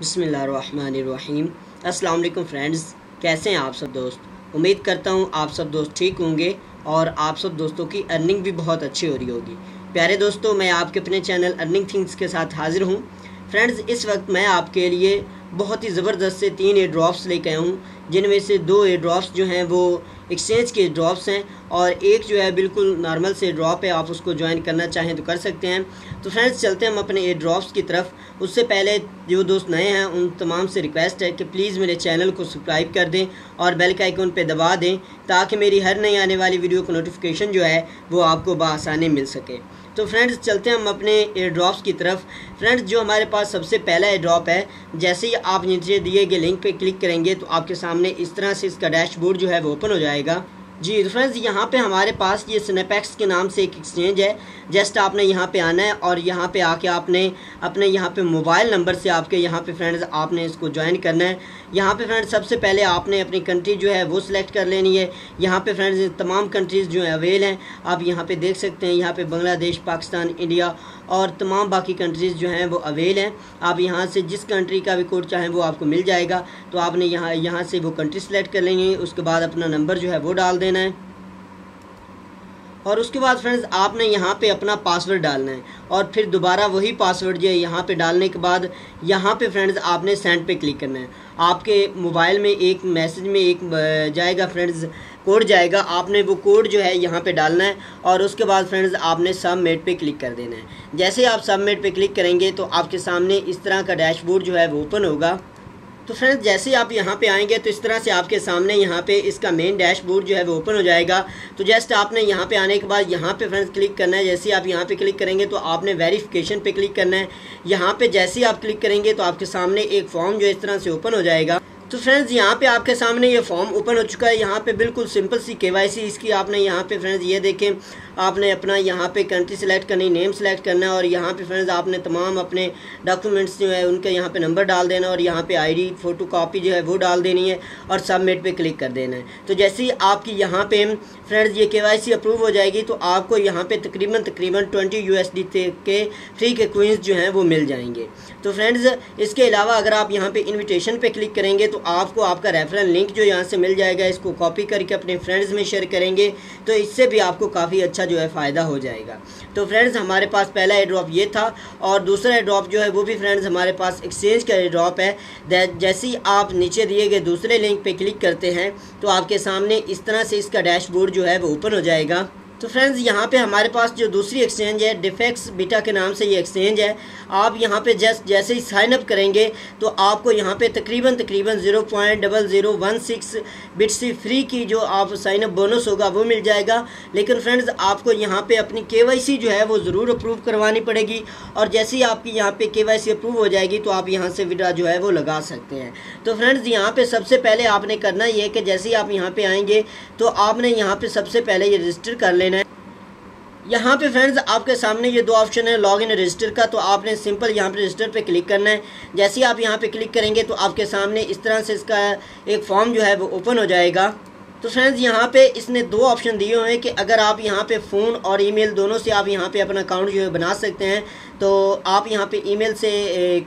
بسم اللہ الرحمن الرحیم۔ السلام علیکم فرینڈز، کیسے ہیں آپ سب دوست؟ امید کرتا ہوں آپ سب دوست ٹھیک ہوں گے اور آپ سب دوستوں کی ارننگ بھی بہت اچھی ہو رہی ہوگی۔ پیارے دوستوں میں آپ کے اپنے چینل ارننگ تھنگس کے ساتھ حاضر ہوں۔ فرینڈز، اس وقت میں آپ کے لیے بہت ہی زبردست سے تین ایئر ڈراپس لے کے آیا ہوں، جن میں سے دو ایئر ڈراپس جو ہیں وہ ایکسچینج کے ڈراپس ہیں اور ایک جو ہے بالکل نارمل سے ڈراپ ہے، آپ اس کو جوائن کرنا چاہیں تو کر سکتے ہیں۔ تو فرینڈز چلتے ہیں ہم اپنے ایئر ڈراپس کی طرف۔ اس سے پہلے جو دوست نئے ہیں، ان تمام سے ریکویسٹ ہے کہ پلیز میرے چینل کو سبسکرائب کر دیں اور بیل کا آئیکن پہ دبا دیں تاکہ میری ہر نئی آنے والی ویڈیو کو نوٹیفیکیشن جو ہے، وہ آپ کو بآسانی مل سکے۔ تو فرینڈز چلتے ہیں ہم اپنے ایئر ڈراپس کی طرف. فرینڈز جو ہمارے پاس سب سے پہلا ایئر ڈراپ ہے، جیسے ہی آپ نیچے دیے گئے لنک پہ کلک کریں گے تو آپ کے سامنے اس طرح سے اس کا ڈیش بورڈ جو ہے وہ اوپن ہو جائے گا. جی فرینڈز، یہاں پہ ہمارے پاس یہ سنیپیکس کے نام سے ایک ایکسچینج ہے۔ جسٹ آپ نے یہاں پہ آنا ہے اور یہاں پہ آ کے آپ نے اپنے یہاں پہ موبائل نمبر سے آپ کے یہاں پہ فرینڈز، آپ نے اس کو جوائن کرنا ہے۔ یہاں پہ فرینڈز، سب سے پہلے آپ نے اپنی کنٹری جو ہے وہ سلیکٹ کر لینی ہے۔ یہاں پہ فرینڈز، تمام کنٹریز جو ہیں اویل ہیں۔ آپ یہاں پہ دیکھ سکتے ہیں، یہاں پہ بنگلہ دیش پاکستان انڈیا اور تمام باقی کنٹریز جو ہیں وہ اویل ہیں۔ آپ یہاں سے جس کنٹری کا بھی کوڈ چاہیں وہ آپ کو مل جائے گا۔ تو آپ نے یہاں یہاں سے وہ کنٹری سلیکٹ کر لینی ہے۔ اس کے بعد اپنا نمبر جو ہے وہ ڈال دیں۔ دینا ہے۔ اور اس کے بعد فرینڈز، آپ نے یہاں پہ اپنا پاسورڈ ڈالنا ہے۔ اور پھر دوبارہ وہی پاسورڈ جو ہے یہاں پہ ڈالنے کے بعد یہاں پہ فرینڈز، آپ نے سینڈ پہ کلک کرنا ہے۔ آپ کے موبائل میں ایک میسج میں ایک جائے گا فرینڈز، کوڈ جائے گا۔ آپ نے وہ کوڈ جو ہے یہاں پہ ڈالنا ہے۔ اور اس کے بعد فرینڈز، آپ نے سب میٹ پہ کلک کر دینا ہے۔ جیسے آپ سب میٹ پہ کلک کریں گے تو آپ کے سامنے اس طرح کا ڈیش بورڈ جو ہے وہ اوپن ہوگا۔ تو فرینڈز جیسے ہی آپ یہاں پہ آئیں گے تو اس طرح سے آپ کے سامنے یہاں پہ اس کا مین ڈیش بورڈ جو ہے وہ اوپن ہو جائے گا۔ تو جسٹ آپ نے یہاں پہ آنے کے بعد یہاں پہ فرینڈز کلک کرنا ہے۔ جیسے آپ یہاں پہ کلک کریں گے تو آپ نے ویریفیکیشن پہ کلک کرنا ہے۔ یہاں پہ جیسے ہی آپ کلک کریں گے تو آپ کے سامنے ایک فارم جو اس طرح سے اوپن ہو جائے گا۔ تو فرینڈز یہاں پہ آپ کے سامنے یہ فارم اوپن ہو چکا ہے۔ یہاں پہ بالکل سمپل سی کے وائی سی اس کی آپ نے یہاں پہ فرینڈز یہ دیکھیں۔ آپ نے اپنا یہاں پہ کنٹری سلیکٹ کرنی نیم سلیکٹ کرنا ہے اور یہاں پہ فرینڈز آپ نے تمام اپنے ڈاکومنٹس جو ہے ان کے یہاں پہ نمبر ڈال دینا اور یہاں پہ آئی ڈی فوٹو کاپی جو ہے وہ ڈال دینی ہے اور سبمٹ پہ کلک کر دینا ہے۔ تو جیسے ہی آپ کی یہاں پہ فرینڈز یہ کے وائی سی اپروو ہو جائے گی تو آپ کو یہاں پہ تقریباً تقریباً ٹوئنٹی یو ایس ڈی کے فری کے کوئنز جو ہیں وہ مل جائیں گے۔ تو فرینڈز اس کے علاوہ اگر آپ یہاں پہ انویٹیشن پہ کلک کریں گے تو آپ کو آپ کا ریفرل لنک جو یہاں سے مل جائے گا، اس کو کاپی کر کے اپنے فرینڈز میں شیئر کریں گے۔ تو اس سے بھی آپ کو کافی اچھا جو ہے فائدہ ہو جائے گا۔ تو فرینڈز ہمارے پاس پہلا ایئر ڈراپ یہ تھا اور دوسرا ایئر ڈراپ جو ہے وہ بھی فرینڈز ہمارے پاس ایکسچینج کا ایئر ڈراپ ہے۔ جیسے ہی آپ نیچے دیے گئے دوسرے لنک پہ کلک کرتے ہیں تو آپ کے سامنے اس طرح سے اس کا ڈیش بورڈ جو ہے وہ اوپن ہو جائے گا۔ تو فرینڈز، یہاں پہ ہمارے پاس جو دوسری ایکسچینج ہے ڈیفیکس بیٹا کے نام سے یہ ایکسچینج ہے۔ آپ یہاں پہ جسٹ جیسے ہی سائن اپ کریں گے تو آپ کو یہاں پہ تقریباً تقریباً zero point double zero one six بٹسی free کی جو آپ سائن اپ بونس ہوگا وہ مل جائے گا۔ لیکن فرینڈز، آپ کو یہاں پہ اپنی کے وائی سی جو ہے وہ ضرور اپروو کروانی پڑے گی۔ اور جیسے ہی آپ کی یہاں پہ کے وائی سی اپروو ہو جائے گی تو آپ یہاں سے وڈرا جو ہے وہ لگا سکتے ہیں۔ تو فرینڈز، یہاں پہ سب سے پہلے آپ نے کرنا یہ کہ جیسے ہی آپ یہاں پہ آئیں گے تو آپ نے یہاں پہ سب سے پہلے یہ رجسٹر کر لینا ہے۔ یہاں پہ فرینڈز، آپ کے سامنے یہ دو آپشن ہے لاگ ان رجسٹر کا، تو آپ نے سمپل یہاں پہ رجسٹر پہ کلک کرنا ہے۔ جیسے ہی آپ یہاں پہ کلک کریں گے، تو آپ کے سامنے اس طرح سے اس کا ایک فارم جو ہے وہ اوپن ہو جائے گا۔ تو فرینڈز، یہاں پہ اس نے دو آپشن دیے ہوئے ہیں کہ اگر آپ یہاں پہ فون اور ای میل دونوں سے آپ یہاں پہ اپنا اکاؤنٹ جو ہے بنا سکتے ہیں، تو آپ یہاں پہ ای میل سے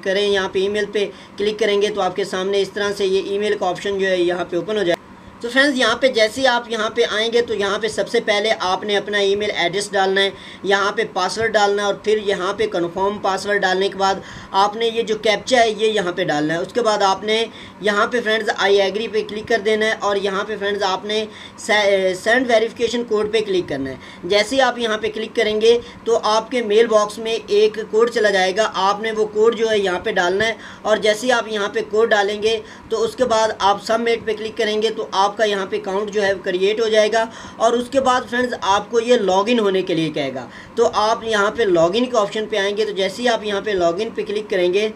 کریں، یہاں پہ ای میل پہ کلک کریں گے، تو آپ کے سامنے اس طرح سے یہ ای میل کا آپشن جو ہے یہاں پہ اوپن ہو جائے تو فرینڈز یہاں پہ جیسے آپ یہاں پہ آئیں گے تو یہاں پہ سب سے پہلے آپ نے اپنا ای میل ایڈریس ڈالنا ہے یہاں پہ پاسورڈ ڈالنا ہے اور پھر یہاں پہ کنفرم پاسورڈ ڈالنے کے بعد آپ نے یہ جو کیپچا ہے یہ یہاں پہ ڈالنا ہے اس کے بعد آپ نے یہاں پہ فرینڈز آئی ایگری پہ کلک کر دینا ہے اور یہاں پہ فرینڈز آپ نے سینڈ ویریفیکیشن کوڈ پہ کلک کرنا ہے جیسے ہی آپ یہاں پہ کلک کریں گے تو آپ کے میل باکس میں ایک کوڈ چلا جائے گا آپ نے وہ کوڈ جو ہے یہاں پہ ڈالنا ہے اور جیسے ہی آپ یہاں پہ کوڈ ڈالیں گے تو اس کے بعد آپ سب میٹ پہ کلک کریں گے تو آپ آپ کا یہاں پہ اکاؤنٹ جو ہے کریٹ ہو جائے گا اور اس کے بعد فرینڈز آپ کو یہ لاگ ان ہونے کے لیے کہے گا۔ تو آپ یہاں پہ لاگ ان کے آپشن پہ آئیں گے، تو جیسے ہی آپ یہاں پہ لاگ ان پہ کلک کریں گے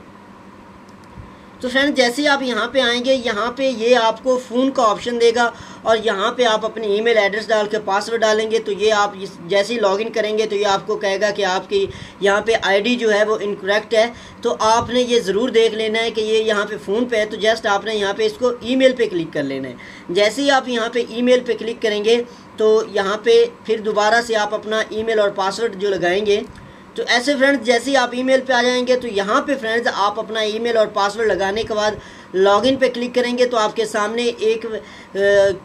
تو فرینڈ جیسے ہی آپ یہاں پہ آئیں گے، یہاں پہ یہ آپ کو فون کا آپشن دے گا اور یہاں پہ آپ اپنی ای میل ایڈریس ڈال کے پاسورڈ ڈالیں گے تو یہ آپ جیسے ہی لاگ ان کریں گے تو یہ آپ کو کہے گا کہ آپ کی یہاں پہ آئی ڈی جو ہے وہ انکریکٹ ہے۔ تو آپ نے یہ ضرور دیکھ لینا ہے کہ یہ یہاں پہ فون پہ ہے تو جسٹ آپ نے یہاں پہ اس کو ای میل پہ کلک کر لینا ہے۔ جیسے ہی آپ یہاں پہ ای میل پہ کلک کریں گے تو یہاں پہ پھر دوبارہ سے آپ اپنا ای میل اور پاسورڈ جو لگائیں گے تو ایسے فرینڈز جیسے ہی آپ ای میل پہ آ جائیں گے تو یہاں پہ فرینڈز آپ اپنا ای میل اور پاسورڈ لگانے کے بعد لاگ ان پہ کلک کریں گے تو آپ کے سامنے ایک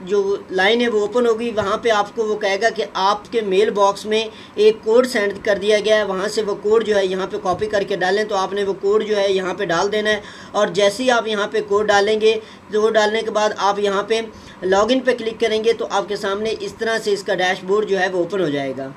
جو لائن ہے وہ اوپن ہوگی۔ وہاں پہ آپ کو وہ کہے گا کہ آپ کے میل باکس میں ایک کوڈ سینڈ کر دیا گیا ہے۔ وہاں سے وہ کوڈ جو ہے یہاں پہ کاپی کر کے ڈالیں تو آپ نے وہ کوڈ جو ہے یہاں پہ ڈال دینا ہے۔ اور جیسے ہی آپ یہاں پہ کوڈ ڈالیں گے تو وہ ڈالنے کے بعد آپ یہاں پہ لاگ ان پہ کلک کریں گے تو آپ کے سامنے اس طرح سے اس کا ڈیش بورڈ جو ہے وہ اوپن ہو جائے گا۔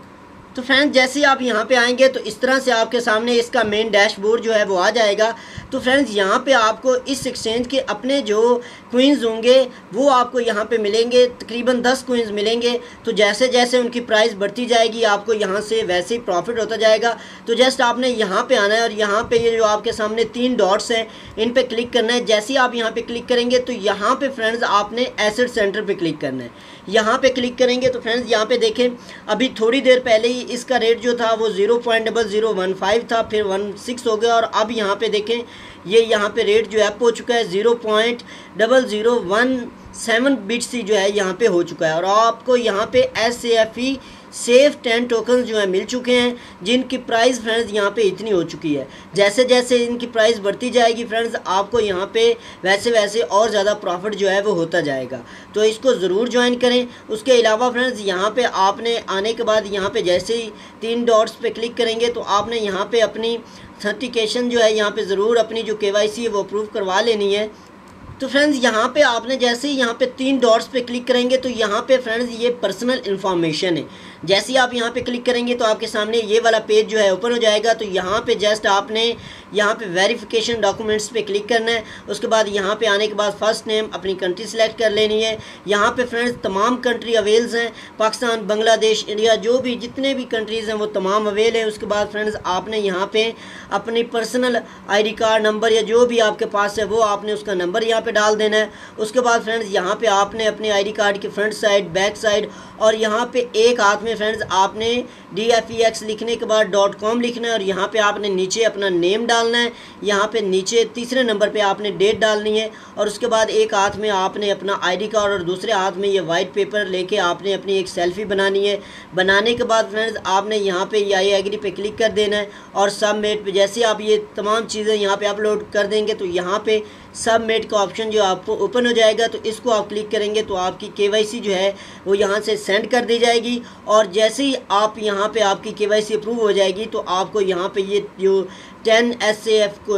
تو فرینڈ جیسے ہی آپ یہاں پہ آئیں گے تو اس طرح سے آپ کے سامنے اس کا مین ڈیش بورڈ جو ہے وہ آ جائے گا۔ تو فرینڈز یہاں پہ آپ کو اس ایکسچینج کے اپنے جو کوئنز ہوں گے، وہ آپ کو یہاں پہ ملیں گے، تقریباً دس کوئنز ملیں گے۔ تو جیسے جیسے ان کی پرائز بڑھتی جائے گی، آپ کو یہاں سے ویسے ہی پروفٹ ہوتا جائے گا۔ تو جسٹ آپ نے یہاں پہ آنا ہے اور یہاں پہ یہ جو آپ کے سامنے تین ڈاٹس ہیں، ان پہ کلک کرنا ہے۔ جیسے ہی آپ یہاں پہ کلک کریں گے تو یہاں پہ فرینڈز آپ نے ایسڈ سینٹر پہ کلک کرنا ہے۔ یہاں پہ کلک کریں گے تو فرینڈز یہاں پہ دیکھیں، ابھی تھوڑی دیر پہلے ہی اس کا ریٹ جو تھا وہ zero point double zero one five تھا، پھر ون سکس ہو گیا اور اب یہاں پہ دیکھیں، یہ یہاں پہ ریٹ جو ہے اپ ہو چکا ہے zero point double zero one seven but سی جو ہے یہاں پہ ہو چکا ہے اور آپ کو یہاں پہ S A F E safe ten tokens جو ہیں مل چکے ہیں، جن کی پرائز فرینڈز یہاں پہ اتنی ہو چکی ہے۔ جیسے جیسے ان کی پرائز بڑھتی جائے گی فرینڈز، آپ کو یہاں پہ ویسے ویسے اور زیادہ پروفٹ جو ہے وہ ہوتا جائے گا۔ تو اس کو ضرور جوائن کریں۔ اس کے علاوہ فرینڈز، یہاں پہ آپ نے آنے کے بعد یہاں پہ جیسے ہی تین ڈاٹس پہ کلک کریں گے تو آپ نے یہاں پہ اپنی تھرٹیکیشن جو ہے یہاں پہ ضرور اپنی جو کے وائی سی ہے وہ اپروو کروا لینی ہے۔ تو فرینڈز، یہاں پہ آپ نے جیسے ہی یہاں پہ تین ڈاٹس پہ کلک کریں گے تو یہاں پہ فرینڈز یہ پرسنل انفارمیشن ہے۔ جیسے ہی آپ یہاں پہ کلک کریں گے تو آپ کے سامنے یہ والا پیج جو ہے اوپن ہو جائے گا، تو یہاں پہ جسٹ آپ نے یہاں پہ ویریفیکیشن ڈاکومنٹس پہ کلک کرنا ہے۔ اس کے بعد یہاں پہ آنے کے بعد فرسٹ نیم اپنی کنٹری سلیکٹ کر لینی ہے۔ یہاں پہ فرینڈز تمام کنٹری اویلز ہیں۔ پاکستان، بنگلہ دیش، انڈیا، جو بھی جتنے بھی کنٹریز ہیں وہ تمام اویل ہیں۔ اس کے بعد فرینڈز آپ نے یہاں پہ اپنی personal I D card number یا جو بھی آپ کے پاس ہے وہ آپ نے اس کا نمبر یہاں پہ ڈال دینا ہے۔ اس کے بعد فرینڈز یہاں پہ آپ نے اپنی آئی ڈی کارڈ کی فرنٹ سائڈ بیک سائڈ اور یہاں پہ ایک ہاتھ میں فرینڈز، آپ نے ڈی ایف ای ایکس لکھنے کے بعد ڈاٹ کام لکھنا ہے اور یہاں پہ آپ نے نیچے اپنا نیم ڈالنا ہے۔ یہاں پہ نیچے تیسرے نمبر پہ آپ نے ڈیٹ ڈالنی ہے اور اس کے بعد ایک ہاتھ میں آپ نے اپنا آئی ڈی کارڈ اور دوسرے ہاتھ میں یہ وائٹ پیپر لے کے آپ نے اپنی ایک سیلفی بنانی ہے۔ بنانے کے بعد فرینڈز، آپ نے یہاں پہ یہ آئی ایگری پہ کلک کر دینا ہے اور سب میٹ پہ، جیسے آپ یہ تمام چیزیں یہاں پہ اپلوڈ کر دیں گے تو یہاں پہ سب میٹ کا آپشن جو آپ کو اوپن ہو جائے گا، تو اس کو آپ کلک کریں گے تو آپ کی کے وائی سی جو ہے وہ یہاں سے سینڈ کر دی جائے گی۔ اور جیسے ہی آپ یہاں پہ آپ کی کے وائی سی اپروو ہو جائے گی، تو آپ کو یہاں پہ یہ جو ten S A F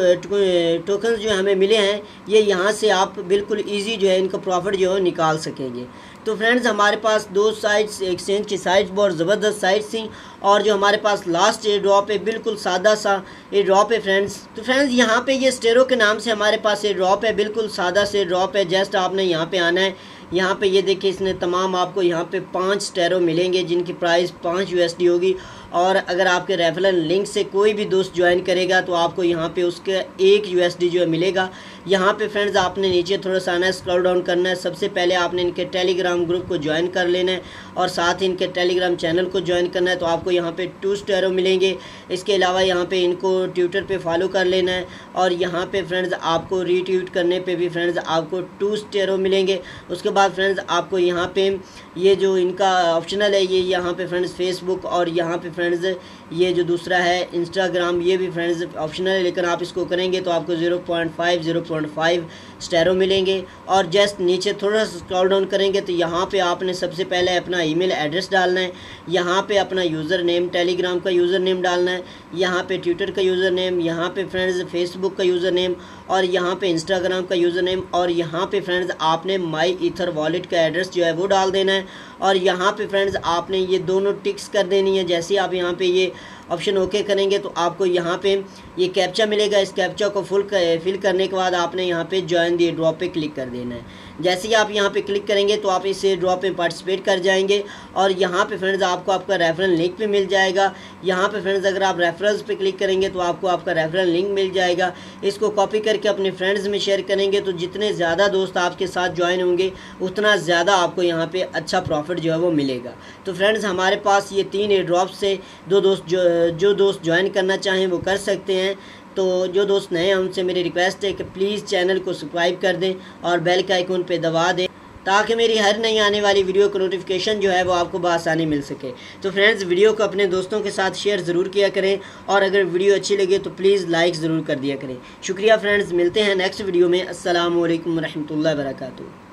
tokens جو ہمیں ملے ہیں، یہ یہاں سے آپ بالکل ایزی جو ہے ان کا پروفٹ جو ہے نکال سکیں گے۔ تو فرینڈز ہمارے پاس دو سائٹس ایکسچینج کی سائٹس بہت زبردست سائٹس تھیں اور جو ہمارے پاس لاسٹ یہ ڈراپ ہے، بالکل سادہ سا یہ ڈراپ ہے فرینڈز تو فرینڈز یہاں پہ یہ اسٹیرو کے نام سے ہمارے پاس یہ ڈراپ ہے، بالکل سادہ سے ڈراپ ہے. جسٹ آپ نے یہاں پہ آنا ہے. یہاں پہ یہ دیکھیں، اس نے تمام آپ کو یہاں پہ پانچ اسٹیرو ملیں گے، جن کی پرائز پانچ یو ایس ڈی ہوگی. اور اگر آپ کے ریفرل لنک سے کوئی بھی دوست جوائن کرے گا تو آپ کو یہاں پہ اس کے ایک یو ایس ڈی جو ہے ملے گا۔ یہاں پہ فرینڈز آپ نے نیچے تھوڑا سا آنا ہے اسکرول ڈاؤن کرنا ہے۔ سب سے پہلے آپ نے ان کے ٹیلی گرام گروپ کو جوائن کر لینا ہے اور ساتھ ہی ان کے ٹیلی گرام چینل کو جوائن کرنا ہے تو آپ کو یہاں پہ ٹو اسٹیرو ملیں گے۔ اس کے علاوہ یہاں پہ ان کو ٹویٹر پہ فالو کر لینا ہے اور یہاں پہ فرینڈز آپ کو ری ٹویٹ کرنے پہ بھی فرینڈز آپ کو ٹو اسٹیرو ملیں گے۔ اس کے بعد فرینڈز آپ کو یہاں پہ یہ جو ان کا آپشنل ہے، یہ یہاں پہ فرینڈز فیس بک اور یہاں پہ فرینڈز یہ جو دوسرا ہے انسٹاگرام یہ بھی فرینڈز آپشنل ہے، لیکن آپ اس کو کریں گے تو آپ کو zero point five zero point five stereo ملیں گے۔ اور جسٹ نیچے تھوڑا سا اسکرول ڈاؤن کریں گے تو یہاں پہ آپ نے سب سے پہلے اپنا ای میل ایڈریس ڈالنا ہے۔ یہاں پہ اپنا یوزر نیم ٹیلی گرام کا یوزر نیم ڈالنا ہے۔ یہاں پہ ٹویٹر کا یوزر نیم یہاں پہ فرینڈز فیس بک کا یوزر نیم اور یہاں پہ انسٹاگرام کا یوزر نیم اور یہاں پہ فرینڈز آپ نے مائی ایتھر والیٹ کا ایڈریس جو ہے وہ ڈال دینا ہے۔ اور یہاں پہ فرینڈز آپ نے یہ دونوں ٹکس کر دینی ہے جیسے آپ یہاں پہ یہ آپشن اوکے کریں گے تو آپ کو یہاں پہ یہ کیپچا ملے گا۔ اس کیپچا کو فل فل کرنے کے بعد آپ نے یہاں پہ جوائن دی ڈراپ پہ کلک کر دینا ہے۔ جیسے ہی آپ یہاں پہ کلک کریں گے تو آپ اس ڈراپ میں پارٹیسپیٹ کر جائیں گے اور یہاں پہ فرینڈز آپ کو آپ کا ریفرل لنک پہ مل جائے گا۔ یہاں پہ فرینڈز اگر آپ ریفرنس پہ کلک کریں گے تو آپ کو آپ کا ریفرل لنک مل جائے گا۔ اس کو کاپی کر کے اپنے فرینڈز میں شیئر کریں گے تو جتنے زیادہ دوست آپ کے ساتھ جوائن ہوں گے، اتنا زیادہ آپ کو یہاں پہ اچھا پروفٹ جو ہے وہ ملے گا۔ تو فرینڈز ہمارے پاس یہ تین ایئر ڈراپ سے دو دوست جو جو دوست جوائن کرنا چاہیں وہ کر سکتے ہیں۔ تو جو دوست نئے ہیں، ان سے میری ریکویسٹ ہے کہ پلیز چینل کو سبسکرائب کر دیں اور بیل کا آئیکن پہ دبا دیں تاکہ میری ہر نئی آنے والی ویڈیو کا نوٹیفکیشن جو ہے وہ آپ کو بآسانی مل سکے۔ تو فرینڈز ویڈیو کو اپنے دوستوں کے ساتھ شیئر ضرور کیا کریں اور اگر ویڈیو اچھی لگے تو پلیز لائک ضرور کر دیا کریں۔ شکریہ فرینڈز ملتے ہیں نیکسٹ ویڈیو میں۔ السلام علیکم ورحمۃ اللہ وبرکاتہ۔